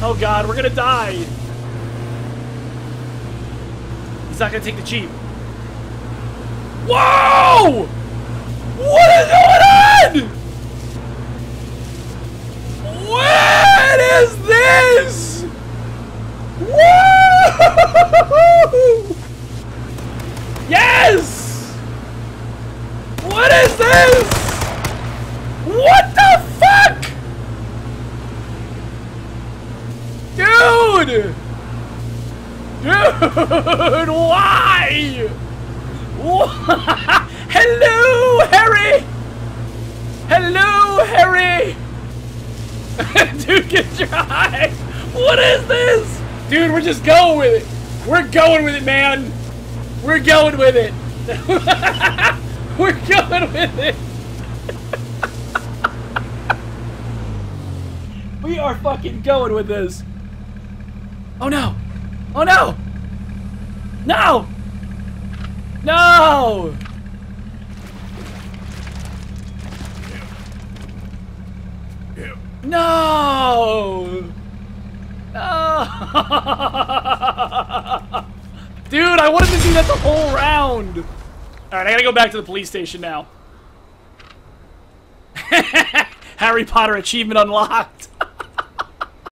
Oh god, we're gonna die. He's not gonna take the jeep. Whoa! What is going on? What is this? Woo! Yes! What is this? What the fuck? Dude! Dude, why? Hello, Harry! Hello, Harry! Dude, get your eye! What is this? Dude, we're just going with it. We're going with it, man. We're going with it. we're going with it. we are fucking going with this. Oh no! Oh no! No! No! No! No! Dude, I wanted to do that the whole round! Alright, I gotta go back to the police station now. Harry Potter achievement unlocked!